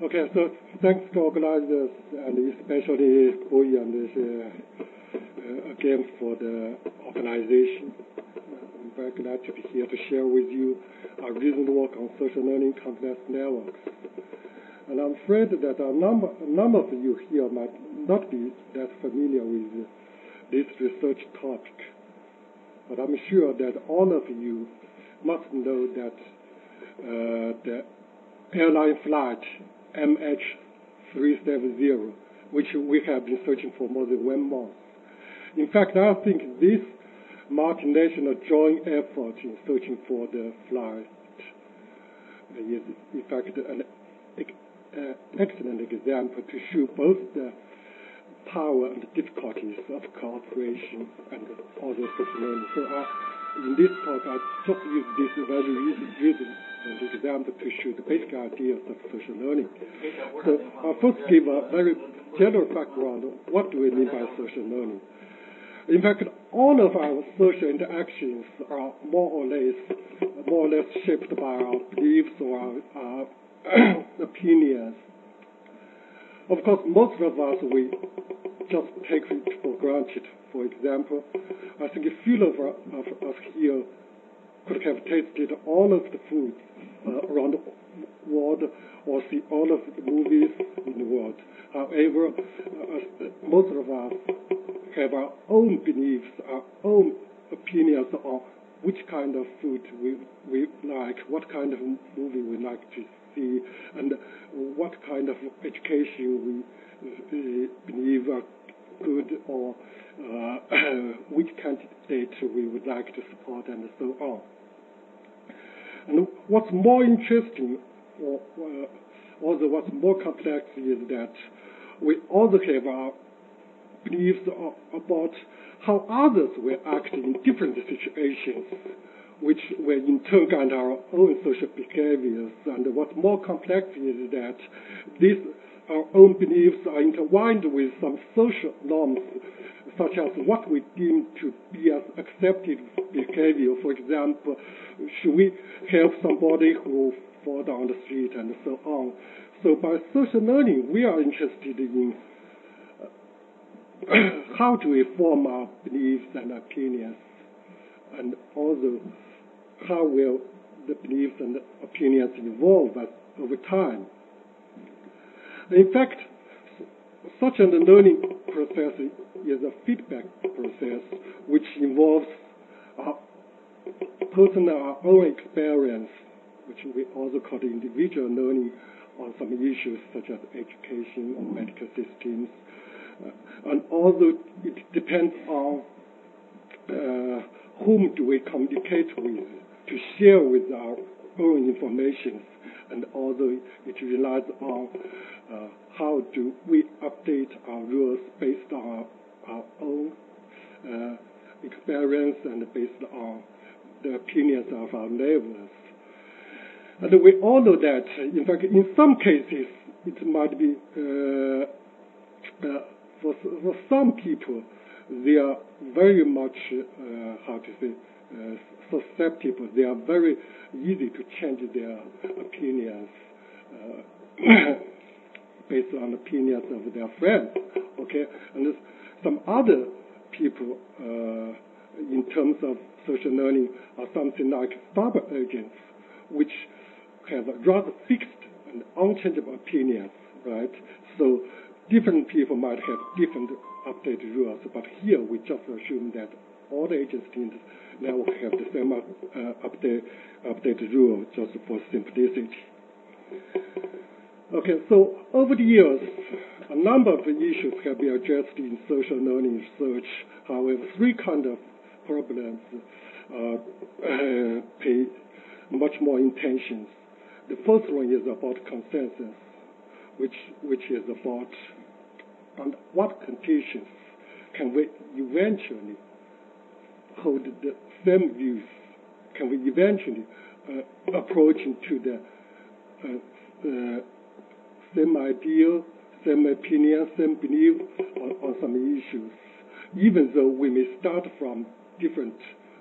Okay, so thanks to organizers and especially Boy and uh, uh, again for the organization. I'm very glad to be here to share with you our recent work on social learning complex networks. And I'm afraid that a number, a number of you here might not be that familiar with this research topic. But I'm sure that all of you must know that uh, the airline flight MH370, which we have been searching for more than one month. In fact, I think this multinational joint effort in searching for the flight is, in fact, an uh, excellent example to show both the power and the difficulties of cooperation and other social learning. So I, in this talk, I just use this very recent uh, example to show the basic ideas of social learning. So I'll first give a very general background. of What do we mean by social learning? In fact, all of our social interactions are more or less, more or less shaped by our beliefs or our, our opinions. Of course, most of us, we just take it for granted. For example, I think a few of, of us here could have tasted all of the foods uh, around the world or see all of the movies in the world. However, uh, most of us have our own beliefs, our own opinions on which kind of food we, we like, what kind of movie we like to see, and what kind of education we believe are good or uh, which candidate we would like to support and so on. And what's more interesting, or, uh, also what's more complex, is that we also have our beliefs about how others will act in different situations, which will in turn guide our own social behaviors. And what's more complex is that these our own beliefs are intertwined with some social norms, such as what we deem to be as accepted behavior. For example, should we help somebody who fall down the street and so on. So by social learning, we are interested in how do we form our beliefs and opinions, and also how will the beliefs and the opinions evolve over time. In fact, such a learning process is a feedback process which involves our personal our own experience, which we also call individual learning on some issues such as education or medical systems. And although it depends on uh, whom do we communicate with to share with our own information, and although it relies on uh, how do we update our rules based on our, our own uh, experience and based on the opinions of our neighbors. And we all know that, in fact, in some cases, it might be, uh, uh, for, for some people, they are very much, uh, how to say, uh, susceptible. They are very easy to change their opinions uh, based on opinions of their friends. Okay, and some other people, uh, in terms of social learning, are something like stubborn agents, which have rather fixed and unchangeable opinions, right? So different people might have different updated rules, but here we just assume that all the agents now have the same uh, update, updated rule just for simplicity. Okay, so over the years, a number of issues have been addressed in social learning research. However, three kind of problems uh, uh, pay much more attention. The first one is about consensus, which which is about on what conditions can we eventually hold the same views? Can we eventually uh, approach into the uh, uh, same idea, same opinion, same belief on, on, some issues, even though we may start from different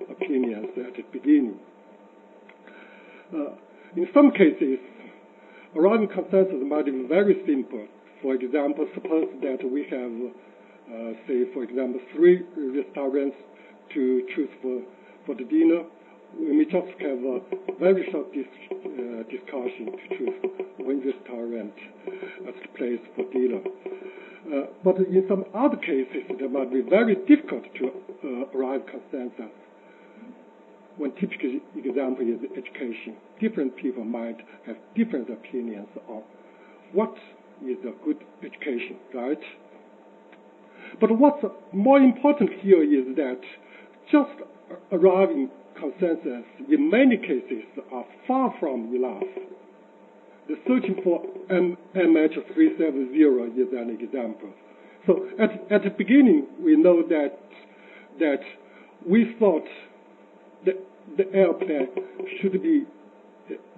opinions at the beginning. Uh, in some cases, arriving consensus might be very simple. For example, suppose that we have, uh, say, for example, three restaurants to choose for, for the dinner. We may just have a very short dis uh, discussion to choose one restaurant as the place for dinner. Uh, but in some other cases, it might be very difficult to uh, arrive consensus. One typical example is education. Different people might have different opinions on what is a good education, right? But what's more important here is that just arriving consensus in many cases are far from enough. The searching for M- MH370 is an example. So at, at the beginning, we know that that we thought the, the airplane should be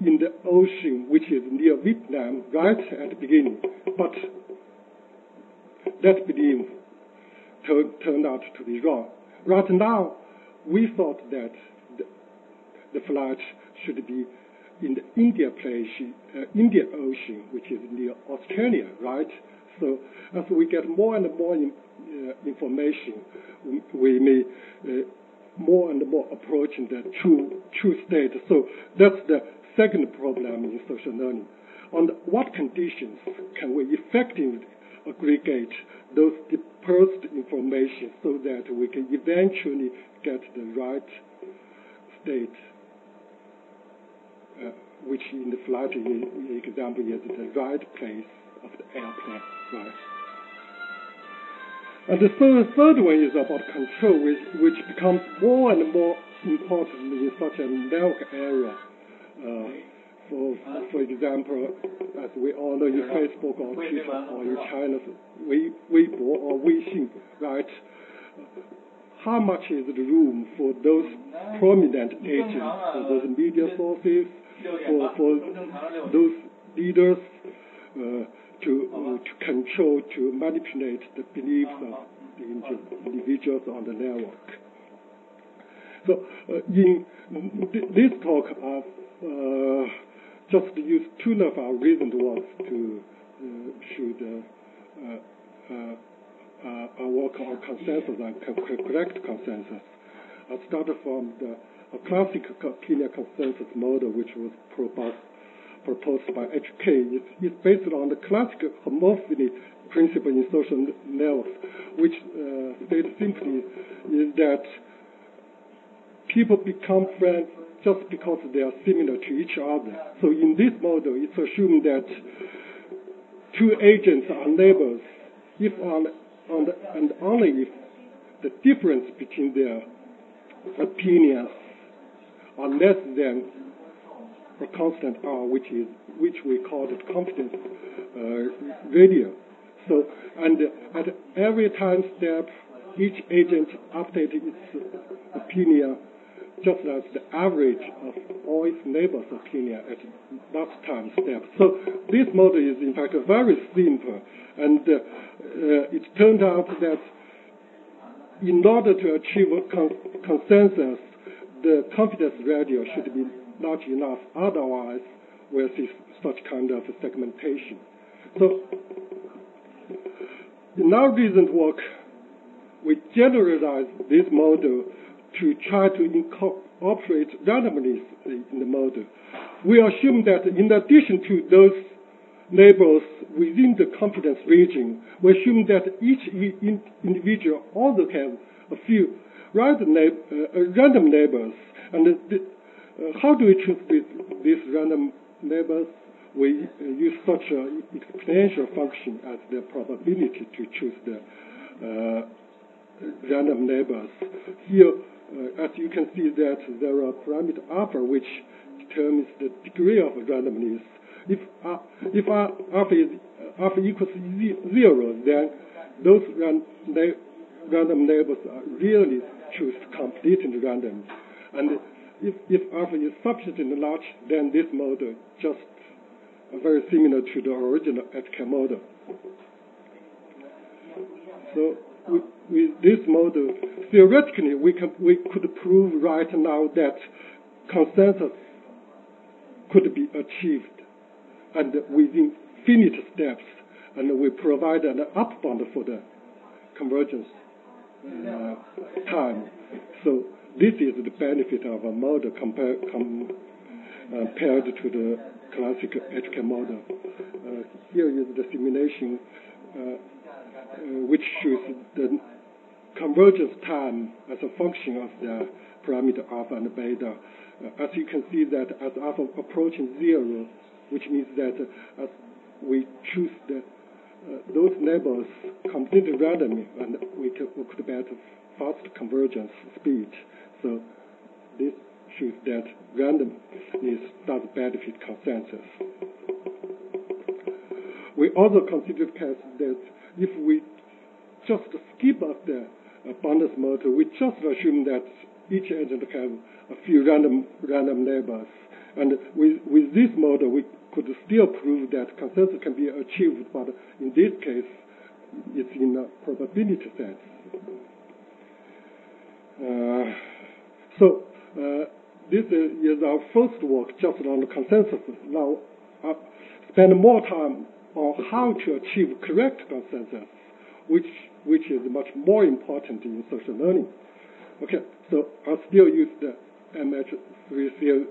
in the ocean, which is near Vietnam, right at the beginning. But that belief turned out to be wrong. Right now, we thought that the, the flight should be in the India place, uh, Indian Ocean, which is near Australia, right? So as we get more and more in, uh, information, we, we may uh, more and more approaching the true true state. So that's the second problem in social learning. On what conditions can we effectively aggregate those dispersed information so that we can eventually get the right state, uh, which in the flight example is the right place of the airplane, right? And the third, third one is about control, which, which becomes more and more important in such a narrow area. Uh, for, for example, as we all know in Facebook or Twitter or in China's Weibo or Weixin, right? How much is the room for those prominent agents, for those media sources, for, for those leaders uh, to, uh, to control, to manipulate the beliefs of the individuals on the network? So uh, in this talk, I've uh, just use two of our recent works to uh, show the uh, work on consensus and correct consensus. I started from the a classic linear consensus model, which was proposed, proposed by HK. It's, based on the classic homophily principle in social networks, which uh, simply is that people become friends just because they are similar to each other. So in this model, it's assumed that two agents are neighbors if on, on the, and only if the difference between their opinions are less than a constant R, which is which we call the confidence uh, radio. So, and at every time step, each agent updates its opinion just as the average of all its neighbors' opinion at that time step. So this model is in fact very simple, and uh, uh, it turned out that in order to achieve con- consensus, the confidence radio should be large enough. Otherwise, we'll see such kind of segmentation. So in our recent work, we generalize this model to try to incorporate randomness in the model. We assume that in addition to those neighbors within the confidence region, we assume that each individual also have a few random, uh, random neighbors. And uh, how do we choose these, random neighbors? We uh, use such an exponential function as the probability to choose the uh, random neighbors. Here, uh, as you can see that there are parameter alpha which determines the degree of randomness. If, uh, if alpha, is, alpha equals zero, then those ran, random neighbors are really choose completely random. And if, if alpha is sufficiently large, then this model just very similar to the original HK model. So with, this model, theoretically, we, can, we could prove right now that consensus could be achieved and within finite steps, and we provide an upper bound for the convergence uh, time. So this is the benefit of a model compared, com, uh, compared to the classic HK model. Uh, here is the simulation uh, uh, which shows the convergence time as a function of the parameter alpha and beta. Uh, as you can see that as alpha approaching zero, which means that uh, as we choose the, uh, those neighbors completely randomly, and we could get fast convergence speed. So this shows that randomness does benefit consensus. We also considered case that if we just skip up the uh, boundless model, we just assume that each agent have a few random random neighbors. And with, with this model, we could still prove that consensus can be achieved, but in this case, it's in a probability sense. Uh, so uh, this is our first work just on the consensus. Now, uh, spend more time on how to achieve correct consensus, which which is much more important in social learning. Okay, so I'll still use the MH370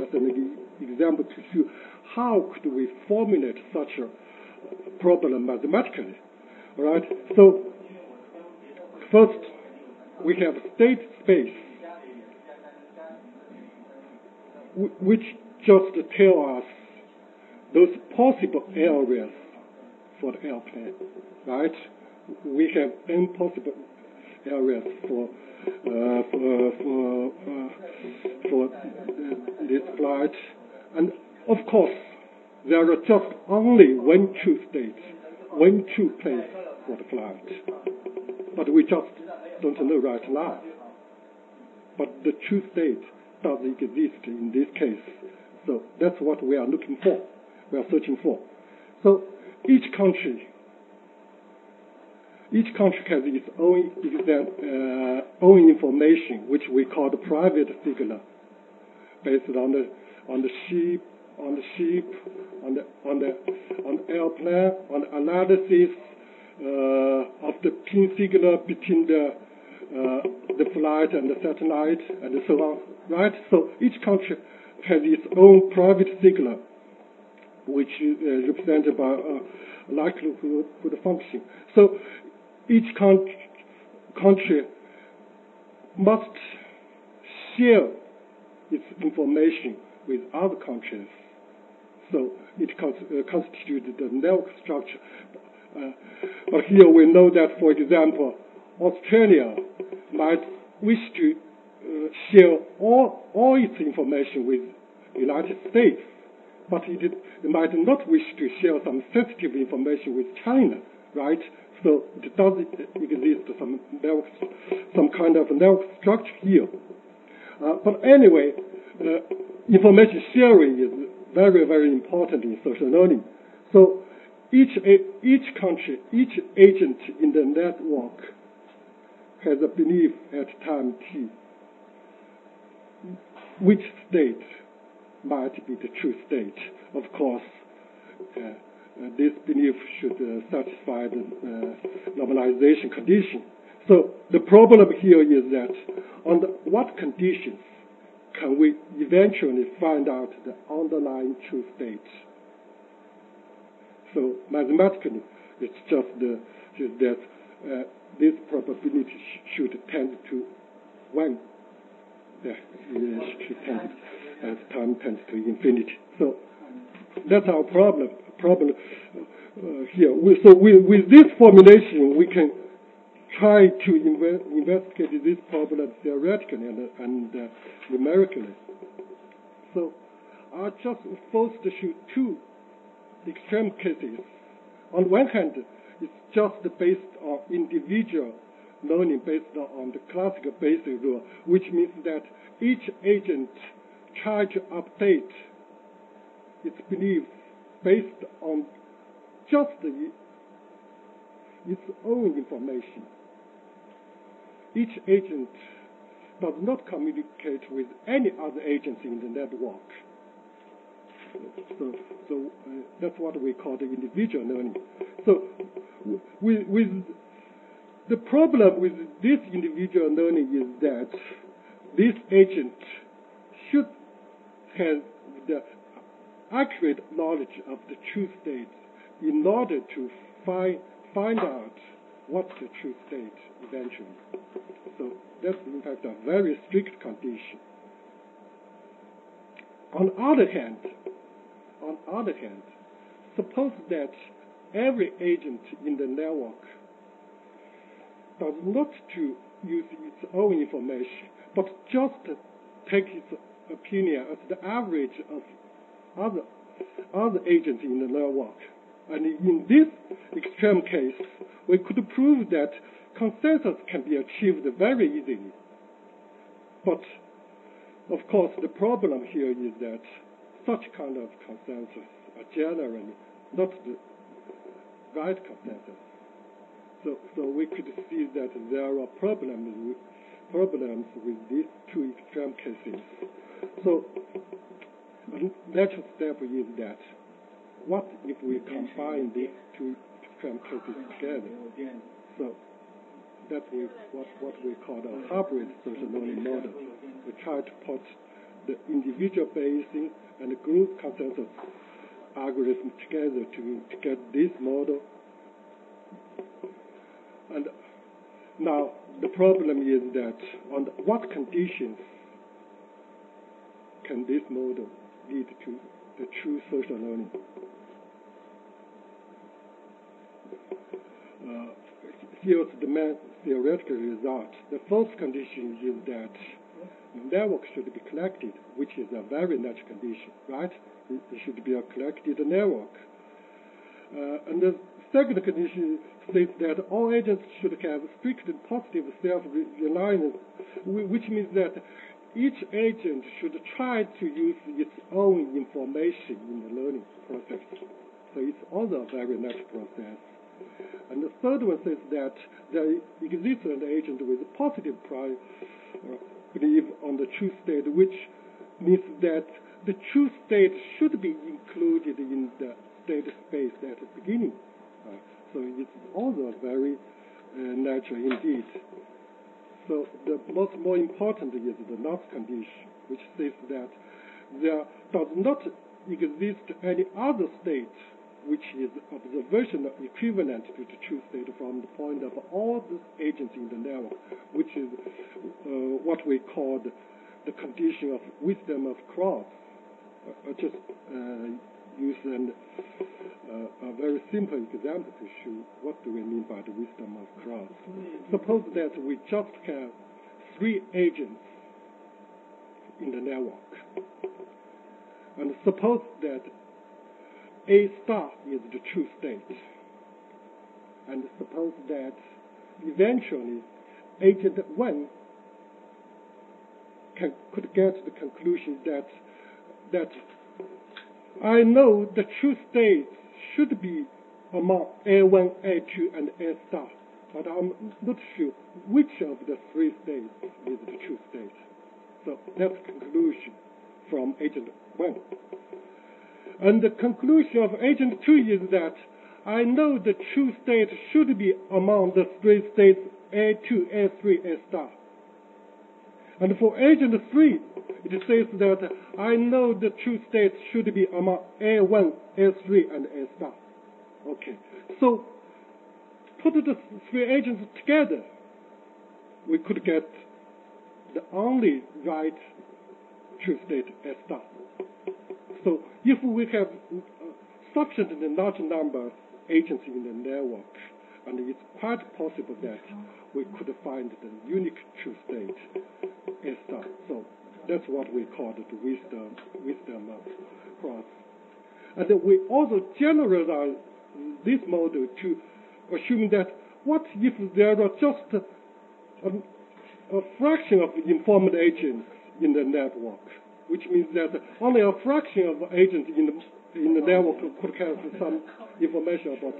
as an example to show how could we formulate such a problem mathematically. All right, so first we have state space, which just tell us those possible areas for the airplane, right? We have n possible areas for uh, for for, uh, for this flight, and of course there are just only one true state, one true place for the flight, but we just don't know right now. But the true state does exist in this case, so that's what we are looking for. We are searching for. So each country each country has its own uh, own information, which we call the private signal, based on the on the ship, on the ship, on the on the on the airplane, on the analysis uh, of the ping signal between the uh, the flight and the satellite, and so on. Right. So each country has its own private signal, which is uh, represented by a likelihood function. So each country must share its information with other countries. So it uh, constitutes the network structure. Uh, but here we know that, for example, Australia might wish to uh, share all, all its information with the United States, but it, it might not wish to share some sensitive information with China, right? So it does exist some network, some kind of network structure here. Uh, but anyway, uh, information sharing is very, very important in social learning. So each, each country, each agent in the network has a belief at time t which state might be the true state. Of course, uh, uh, this belief should uh, satisfy the normalization condition. So the problem here is that under what conditions can we eventually find out the underlying true state? So mathematically, it's just the, that uh, this probability should tend to one. Yeah, should tend as time tends to infinity. So that's our problem problem uh, here. We, so we, with this formulation, we can try to inve investigate this problem theoretically and, and uh, numerically. So I just forced to show two extreme cases. On one hand, it's just based on individual learning based on the classical Bayes rule, which means that each agent to update its beliefs based on just its own information. Each agent does not communicate with any other agents in the network. So, so uh, that's what we call the individual learning. So, with, with the problem with this individual learning is that this agent have the accurate knowledge of the true state in order to find find out what's the true state eventually. So that's in fact a very strict condition. On the other hand, on the other hand, suppose that every agent in the network does not to use its own information, but just take its opinion as the average of other other agents in the network. And in this extreme case, we could prove that consensus can be achieved very easily. But of course, the problem here is that such kind of consensus are generally not the right consensus. So, so we could see that there are problems with, problems with these two extreme cases. So, natural step is that what if we combine these two extreme cases together? So that's what, what we call a hybrid social learning model. We try to put the individual Bayesian and the group consensus algorithm together to, to get this model. And now the problem is that under what conditions can this model lead to the true social learning? Uh, here's the main theoretical result. The first condition is that network should be collected, which is a very natural condition, right? It should be a collected network. Uh, and the second condition states that all agents should have strict positive self-reliance, which means that each agent should try to use its own information in the learning process. So it's also a very natural process. And the third one says that there exists an agent with a positive prior uh, belief on the true state, which means that the true state should be included in the state space at the beginning. Uh, so it's also very uh, natural indeed. So the most more important is the last condition, which says that there does not exist any other state which is observational equivalent to the true state from the point of all the agents in the network, which is uh, what we call the, condition of wisdom of crowds. Uh, just uh, use uh, a very simple example to show what do we mean by the wisdom of crowds. Suppose that we just have three agents in the network. And suppose that a star is the true state. And suppose that eventually agent 1 can, could get to the conclusion that that I know the true state should be among A1, A2, and A star, but I'm not sure which of the three states is the true state. So that's conclusion from agent 1. And the conclusion of agent 2 is that I know the true state should be among the three states A2, A3, A star. And for agent 3, it says that I know the true state should be among A1, A3, and A star. Okay. So put the three agents together, we could get the only right true state A star. So if we have uh, sufficiently large number of agents in the network, and it's quite possible that we could find the unique true state S star. So that's what we call the wisdom wisdom crowds. And we also generalize this model to assume that what if there are just a, a fraction of informed agents in the network? which means that only a fraction of agents in the in the network could have some information about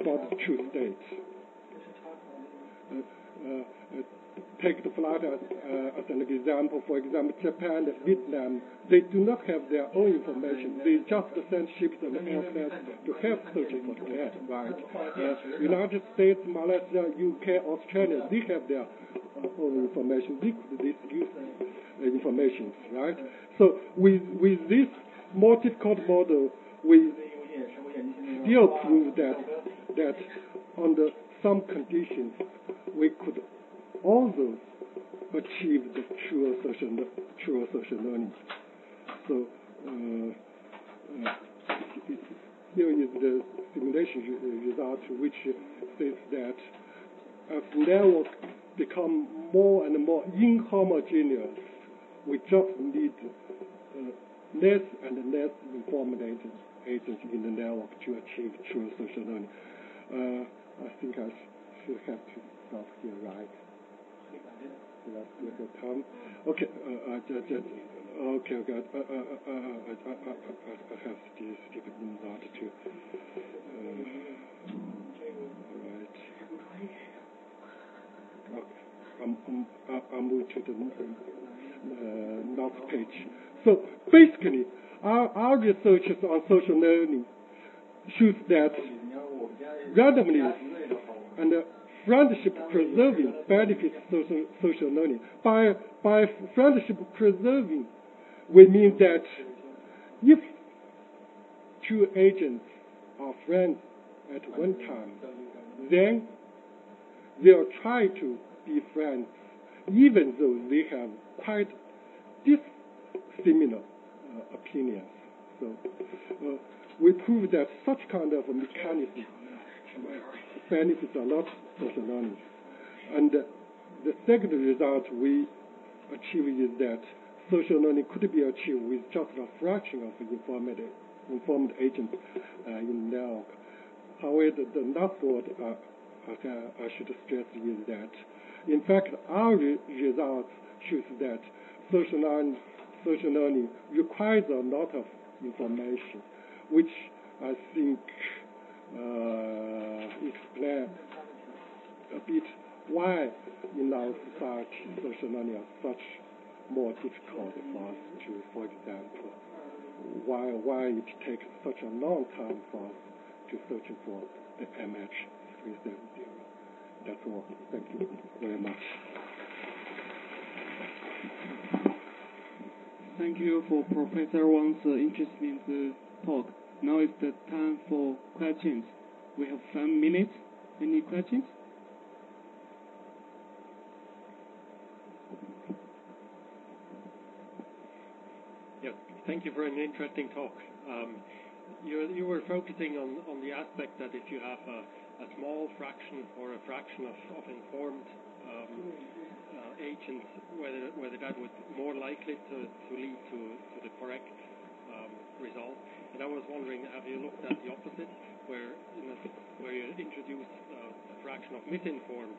about the true state. Uh, uh, take the flight as, uh, as an example. For example, Japan and Vietnam, they do not have their own information. They just send ships and airplanes to help searching for the cat, right? Uh, United States, Malaysia, UK, Australia, they have their own information. They could misuse uh, information, right? So with with this multi-code model, we still prove that that under some conditions we could also achieve the true social true social learning. So uh, uh, here is the simulation result, which says that as network become more and more inhomogeneous, we just need uh, less and less informed agents, in the network to achieve true social learning. Uh, I think I should have to stop here, right? Okay, uh, uh, just, just, okay, okay. Uh, uh, uh, uh, I, I, I, I have to skip it not to. Uh, all right. Okay. I'm, I'm, I'll move to the uh, next page. So basically, our, our research on social learning shows that randomness and uh, friendship preserving benefits social, social learning. By, by friendship preserving, we mean that if two agents are friends at one time, then they'll try to be friends, even though they have quite dissimilar uh, opinions. So uh, we prove that such kind of a mechanism benefits a lot social learning. And uh, the second result we achieve is that social learning could be achieved with just a fraction of informed, informed agents uh, in network. However, the last word uh, I should stress is that, in fact, our re results shows that social learning, social learning requires a lot of information, which I think uh, explain a bit why in our society social learning is such more difficult for us to, for example, why why it takes such a long time for us to search for the MH370. That's all. Thank you very much. Thank you for Professor Wang's uh, interesting uh, talk. Now is the time for questions. We have five minutes. Any questions? Yes, thank you for an interesting talk. Um, you, you were focusing on, on the aspect that if you have a, a small fraction or a fraction of, of informed um, uh, whether whether that would more likely to, to lead to, to the correct um, result. And I was wondering, have you looked at the opposite, where you know, where you introduce uh, a fraction of misinformed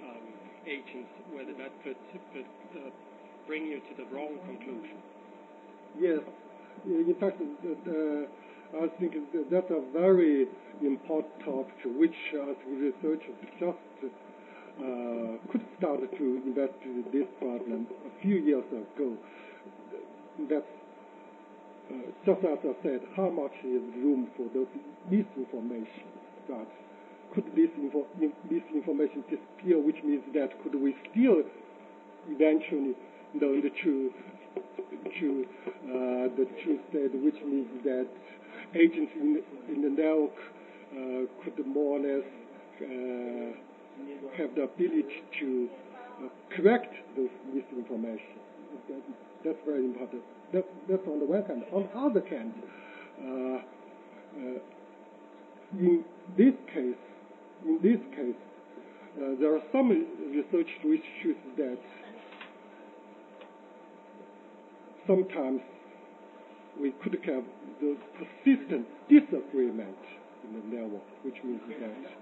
um, agents, whether that could could uh, bring you to the wrong conclusion? Yes, in fact, the, I think that's a very important topic which as researchers just uh, could start to investigate this problem a few years ago. That's uh, just as I said, how much is room for those misinformation? That could this, info, this information disappear, which means that could we still eventually know the truth, uh, the true state, which means that agents in, in the network uh, could more or less uh, have the ability to uh, correct those misinformation. That, that's very important. That, that's on the one hand. On the other hand, uh, uh, in this case, in this case, uh, there are some research which shows that sometimes we could have the persistent disagreement in the network, which means that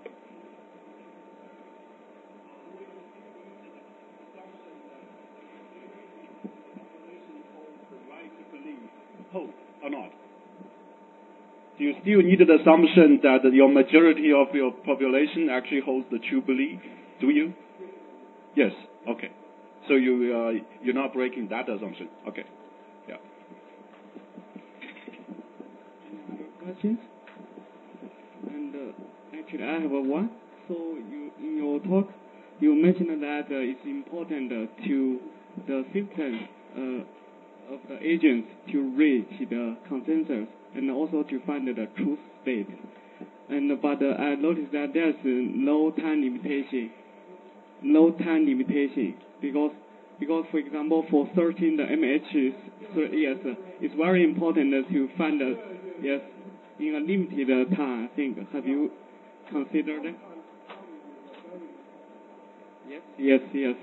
you still need the assumption that your majority of your population actually holds the true belief? Do you? Yes. Okay. So you uh, you're not breaking that assumption. Okay. Yeah. Questions? And uh, actually, I have a one. So you in your talk, you mentioned that uh, it's important uh, to the system uh, of the agents to reach the consensus and also to find the truth state. And but uh, I noticed that there's no time limitation, no time limitation because because for example for searching the MH, yes, uh, it's very important uh, to find uh, yes in a limited time. I think have you considered that? Yes, yes, yes.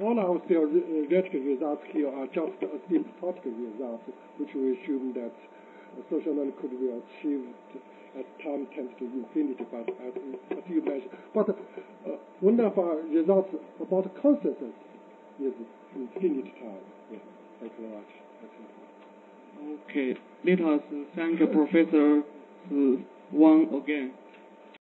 All our theoretical results here are uh, uh, just asymptotic results, which we assume that social learning could be achieved as time tends to infinity, but uh, as, as you mentioned. But uh, one of our results about consensus is infinite time. Yeah, thank you very much. Okay, let us thank Professor Wang again.